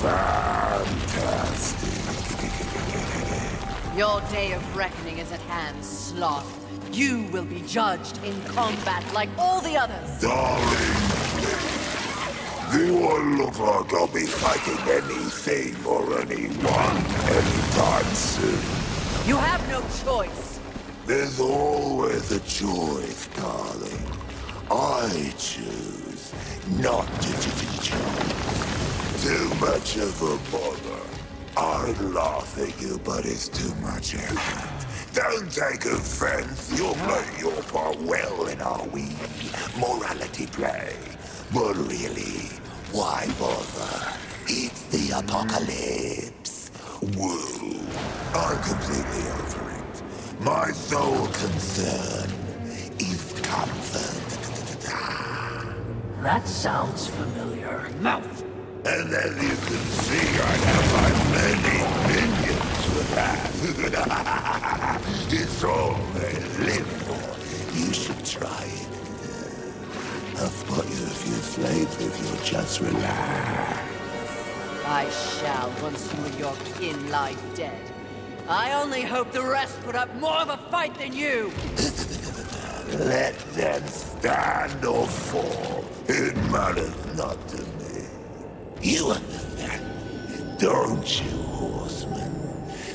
Fantastic. Your day of reckoning is at hand, Sloth. You will be judged in combat like all the others. Darling, you will look like will be fighting anything or anyone anytime soon. You have no choice. There's always a choice, darling. I choose not to choose. Too much of a bother. I'd laugh at you, but it's too much effort. Don't take offense. You're playing your part well in our wee morality play. But really, why bother? It's the apocalypse. Woo. I'm completely over it. My sole concern is comfort. That sounds familiar. Mouth. And as you can see, I have my many minions for that. it's all they live for. You should try it. I've bought you a few flavors if you'll just relax. I shall once you and your kin lie dead. I only hope the rest put up more of a fight than you. Let them stand or fall. It matters not to me. You understand, don't you, horseman?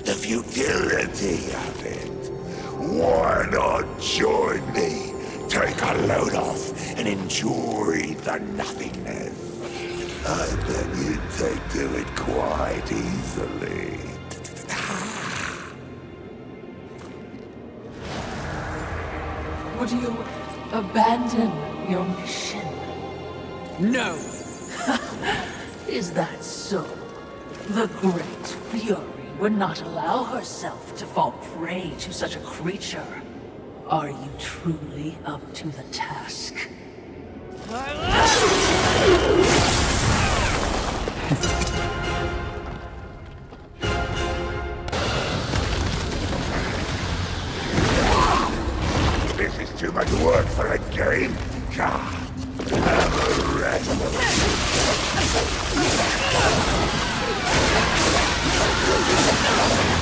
The futility of it. Why not join me? Take a load off and enjoy the nothingness. I bet you'd take to it quite easily. Would you abandon your mission? No. Is that so? The Great Fury would not allow herself to fall prey to such a creature. Are you truly up to the task? This is too much work for a game. God, have a rest. Only a throne, but I'll settle for your head. Taste the stink of my What they use it in utterly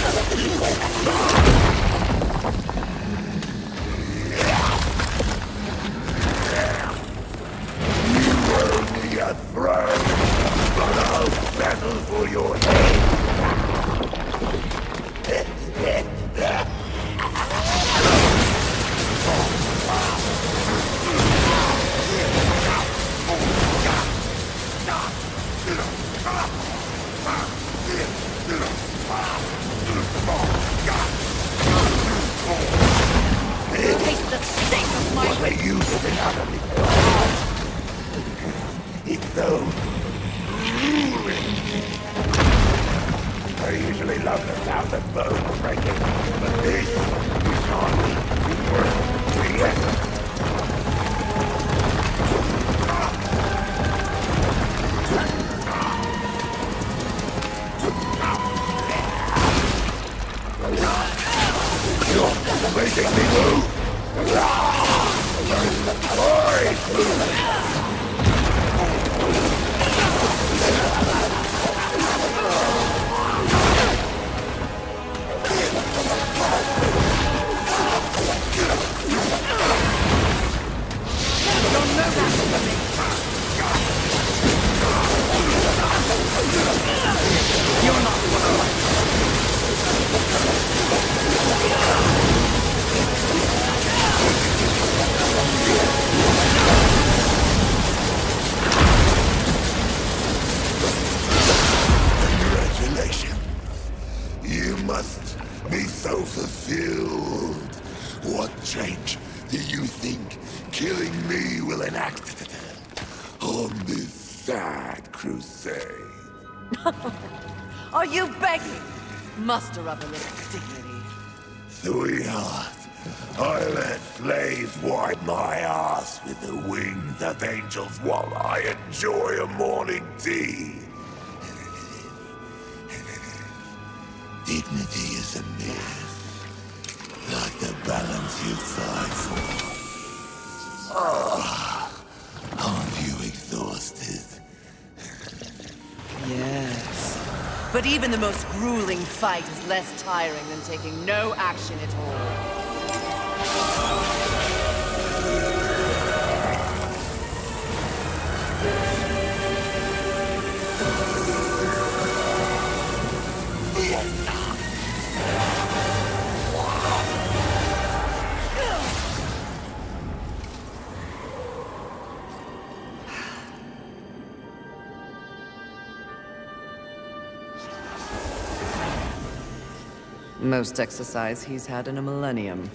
It's so grueling. I usually love the sound of bones breaking, but this is hardly worth the effort. Making me move. Congratulations. Fulfilled. What change do you think killing me will enact on this sad crusade? Are you begging? Muster up a little dignity. Sweetheart, I let slaves wipe my ass with the wings of angels while I enjoy a morning tea. Dignity is a myth, But even the most grueling fight is less tiring than taking no action at all. Most exercise he's had in a millennium.